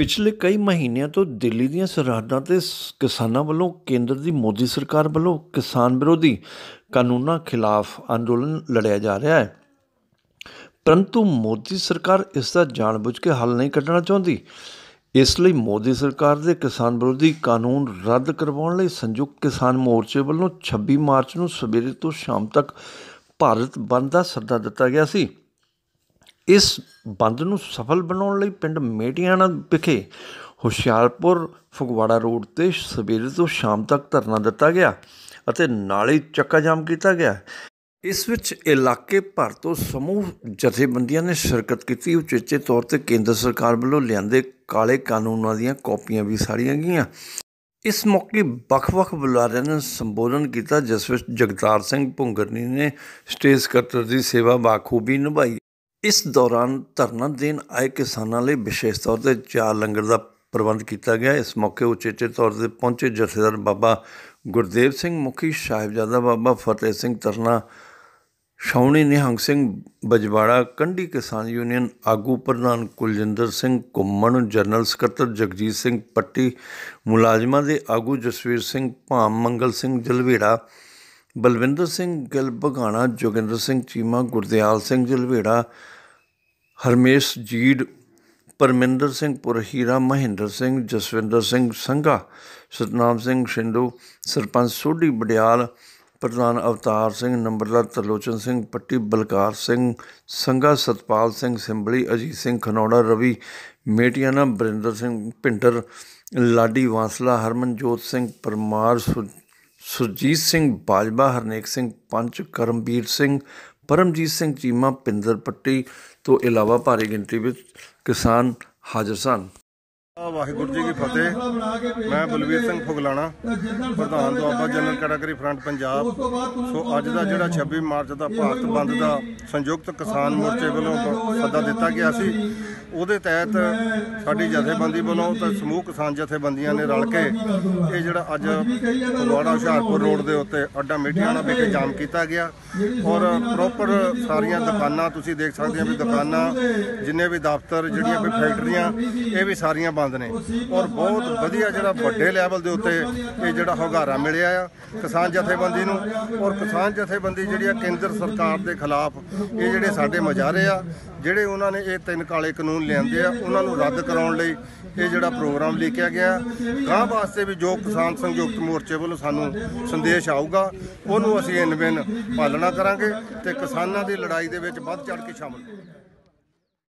ਪਿਛਲੇ ਕਈ ਮਹੀਨਿਆਂ ਤੋਂ ਦਿੱਲੀ ਦੀਆਂ ਸਰਹੱਦਾਂ 'ਤੇ ਸ- ਕਿਸਾਨਾਂ ਵੱਲੋਂ ਕੇਂਦਰ ਦੀ ਮੋਦੀ ਸਰਕਾਰ ਵੱਲੋਂ ਕਿਸਾਨ ਵਿਰੋਧੀ ਕਾਨੂੰਨਾਂ ਖਿਲਾਫ ਅੰਦੋਲਨ ਲੜਿਆ ਜਾ ਰਿਹਾ ਹੈ। ਪਰੰਤੂ ਮੋਦੀ ਸਰਕਾਰ ਇਸ ਦਾ ਜਾਣਬੁੱਝ ਕੇ ਹੱਲ ਨਹੀਂ ਕੱਢਣਾ ਚਾਹੁੰਦੀ। ਇਸ ਲਈ ਮੋਦੀ ਸਰਕਾਰ ਦੇ ਕਿਸਾਨ ਵਿਰੋਧੀ ਕਾਨੂੰਨ ਰੱਦ ਕਰਵਾਉਣ ਲਈ ਸੰਯੁਕਤ ਕਿਸਾਨ ਮੋਰਚੇ ਵੱਲੋਂ 26 ਮਾਰਚ ਨੂੰ ਸਵੇਰੇ ਤੋਂ ਸ਼ਾਮ ਤੱਕ ਭਾਰਤ ਬੰਦ ਦਾ ਸੱਦਾ ਦਿੱਤਾ ਗਿਆ ਸੀ। ਇਸ ਬੰਦ ਨੂੰ ਸਫਲ ਬਣਾਉਣ ਲਈ ਪਿੰਡ ਮੇਟੀਆਣਾ ਵਿਖੇ ਹੁਸ਼ਿਆਰਪੁਰ ਫਗਵਾੜਾ ਰੋਡ ਤੇ ਸਵੇਰੇ ਤੋਂ ਸ਼ਾਮ ਤੱਕ ਧਰਨਾ ਦਿੱਤਾ ਗਿਆ ਅਤੇ ਨਾਲ ਹੀ ਚੱਕਾ ਜਾਮ ਕੀਤਾ ਗਿਆ। ਇਸ ਵਿੱਚ ਇਲਾਕੇ ਭਰ ਤੋਂ ਸਮੂਹ ਜਥੇਬੰਦੀਆਂ ਨੇ ਸ਼ਿਰਕਤ ਕੀਤੀ। ਉਚੇਚੇ ਤੌਰ ਤੇ ਕੇਂਦਰ ਸਰਕਾਰ ਵੱਲੋਂ ਲਿਆਂਦੇ ਕਾਲੇ ਕਾਨੂੰਨਾਂ ਦੀਆਂ ਕਾਪੀਆਂ ਵੀ ਸਾੜੀਆਂ ਗਈਆਂ। ਇਸ ਮੌਕੇ ਵੱਖ-ਵੱਖ ਬੁਲਾਰਿਆਂ ਨੇ ਸੰਬੋਧਨ ਕੀਤਾ, ਜਿਸ ਵਿੱਚ ਜਗਤਾਰ ਸਿੰਘ ਭੁੰਗਰਨੀ ਨੇ ਸਟੇਜ ਸਕੱਤਰ ਦੀ ਸੇਵਾ ਬਾਖੂਬੀ ਨਿਭਾਈ। ਇਸ ਦੌਰਾਨ ਧਰਨਾ ਦੇਣ ਆਏ ਕਿਸਾਨਾਂ ਲਈ ਵਿਸ਼ੇਸ਼ ਤੌਰ ਤੇ ਚਾਰ ਲੰਗਰ ਦਾ ਪ੍ਰਬੰਧ ਕੀਤਾ ਗਿਆ। ਇਸ ਮੌਕੇ ਉਚੇਚੇ ਤੌਰ ਤੇ ਪਹੁੰਚੇ ਜਥੇਦਾਰ ਬਾਬਾ ਗੁਰਦੇਵ ਸਿੰਘ, ਮੁਖੀ ਸਾਹਿਬਜ਼ਾਦਾ ਬਾਬਾ ਫਤਿਹ ਸਿੰਘ ਤਰਨਾ ਸ਼ੌਣੀ ਨਿਹੰਗ ਸਿੰਘ ਬਜਵਾੜਾ, ਕੰਢੀ ਕਿਸਾਨ ਯੂਨੀਅਨ ਆਗੂ ਪ੍ਰਧਾਨ ਕੁਲਜਿੰਦਰ ਸਿੰਘ, ਘੁੰਮਣ ਜਨਰਲ ਸਕੱਤਰ ਜਗਜੀਤ ਸਿੰਘ ਪੱਟੀ, ਮੁਲਾਜ਼ਮਾਂ ਦੇ ਆਗੂ ਜਸਵੀਰ ਸਿੰਘ, ਭਾਮ ਮੰਗਲ ਸਿੰਘ ਜਲਵੇੜਾ ਬਲਵਿੰਦਰ ਸਿੰਘ ਗਿੱਲ ਬਗਾਣਾ ਜੋਗਿੰਦਰ ਸਿੰਘ, ਚੀਮਾ ਗੁਰਦਿਆਲ ਸਿੰਘ, ਜਲਵੇੜਾ, ਹਰਮੇਸ਼ ਜੀੜ, ਪਰਮਿੰਦਰ ਸਿੰਘ ਪੁਰਹੀਰਾ, ਮਹਿੰਦਰ ਸਿੰਘ, ਜਸਵਿੰਦਰ ਸਿੰਘ ਸੰਘਾ, ਸਤਨਾਮ ਸਿੰਘ ਸ਼ਿੰਦੂ, ਸਰਪੰਚ ਸੋਢੀ ਬੜਿਆਲ ਪ੍ਰਧਾਨ ਅਵਤਾਰ ਸਿੰਘ, ਨੰਬਰਦਾਰ ਤਰਲੋਚਨ ਸਿੰਘ, ਪੱਟੀ ਬਲਕਾਰ ਸਿੰਘ ਸੰਘਾ, ਸਤਪਾਲ ਸਿੰਘ ਸਿੰਬਲੀ, ਅਜੀਤ ਸਿੰਘ ਖਨੌੜਾ, ਰਵੀ ਮੇਟੀਆਣਾ, ਬਰਿੰਦਰ ਸਿੰਘ ਭਿੰਡਰ, ਲਾਡੀ ਵਾਂਸਲਾ, ਹਰਮਨਜੋਤ ਸਿੰਘ ਪਰਮਾਰ, ਸੁ- ਸੁਰਜੀਤ ਸਿੰਘ ਬਾਜਵਾ, ਹਰਨੇਕ ਸਿੰਘ ਪੰਚ, ਕਰਮਵੀਰ ਸਿੰਘ, ਪਰਮਜੀਤ ਸਿੰਘ ਚੀਮਾ, ਪਿੰਦਰ ਪੱਟੀ ਤੋਂ ਇਲਾਵਾ ਭਾਰੀ ਗਿਣਤੀ ਵਿੱਚ ਕਿਸਾਨ ਹਾਜ਼ਰ ਸਨ। ਵਾਹਿਗੁਰੂ ਜੀ ਕੀ ਫਤਿਹ। ਮੈਂ ਬਲਵੀਰ ਸਿੰਘ ਫੁਗਲਾਣਾ, ਪ੍ਰਧਾਨ Doaba general category front Punjab. So ਅੱਜ ਦਾ ਜਿਹੜਾ 26 ਮਾਰਚ ਦਾ ਭਾਰਤ ਬੰਦ ਦਾ ਸੰਯੁਕਤ ਕਿਸਾਨ ਮੋਰਚੇ ਵੱਲੋਂ ਸੱਦਾ ਦਿੱਤਾ ਗਿਆ ਸੀ, ਉਹਦੇ ਤਹਿਤ ਸਾਡੀ ਜਥੇਬੰਦੀ ਵੱਲੋਂ ਤੇ ਸਮੂਹ ਕਿਸਾਨ ਜਥੇਬੰਦੀਆਂ ਨੇ ਰਲ ਕੇ ਇਹ ਜਿਹੜਾ ਅੱਜ ਫਗਵਾੜਾ ਹੁਸ਼ਿਆਰਪੁਰ ਰੋਡ ਦੇ ਉੱਤੇ ਅੱਡਾ ਮਿੱਟੀਆਣਾ ਵਿਖੇ ਜਾਮ ਕੀਤਾ ਗਿਆ। ਔਰ ਪ੍ਰੋਪਰ ਸਾਰੀਆਂ ਦੁਕਾਨਾਂ ਤੁਸੀਂ ਦੇਖ ਸਕਦੇ ਹੋ ਵੀ ਦੁਕਾਨਾਂ, ਜਿੰਨੇ ਵੀ ਦਫ਼ਤਰ, ਜਿਹੜੀਆਂ ਵੀ ਫੈਕਟਰੀਆਂ, ਇਹ ਵੀ ਸਾਰੀਆਂ ਬੰਦ ਨੇ ਔਰ ਬਹੁਤ ਵਧੀਆ ਜਿਹੜਾ ਵੱਡੇ ਲੈਵਲ ਦੇ ਉੱਤੇ ਇਹ ਜਿਹੜਾ ਹੁਗਾਰਾ ਮਿਲਿਆ ਆ ਕਿਸਾਨ ਜਥੇਬੰਦੀ ਨੂੰ ਔਰ ਕਿਸਾਨ ਜਥੇਬੰਦੀ ਜਿਹੜੀ ਆ ਕੇਂਦਰ ਸਰਕਾਰ ਦੇ ਖਿਲਾਫ ਇਹ ਜਿਹੜੇ ਸਾਡੇ ਮਜਾਰੇ ਆ, ਜਿਹੜੇ ਉਹਨਾਂ ਨੇ ਇਹ ਤਿੰਨ ਕਾਲੇ ਕਾਨੂੰਨ ਲਿਆਂਦੇ ਆ, ਉਹਨਾਂ ਨੂੰ ਰੱਦ ਕਰਾਉਣ ਲਈ ਇਹ ਜਿਹੜਾ ਪ੍ਰੋਗਰਾਮ ਲਿਖਿਆ ਗਿਆ ਗਾਂ ਵਾਸਤੇ ਵੀ ਜੋ ਕਿਸਾਨ ਸੰਯੁਕਤ ਮੋਰਚੇ ਵੱਲੋਂ ਸਾਨੂੰ ਸੰਦੇਸ਼ ਆਊਗਾ, ਉਹਨੂੰ ਅਸੀਂ ਇਨਵਿਨ ਪਾਲਣਾ ਕਰਾਂਗੇ ਤੇ ਕਿਸਾਨਾਂ ਦੀ ਲੜਾਈ ਦੇ ਵਿੱਚ ਵੱਧ ਚੜ ਕੇ ਸ਼ਾਮਲ ਹੋਵਾਂਗੇ।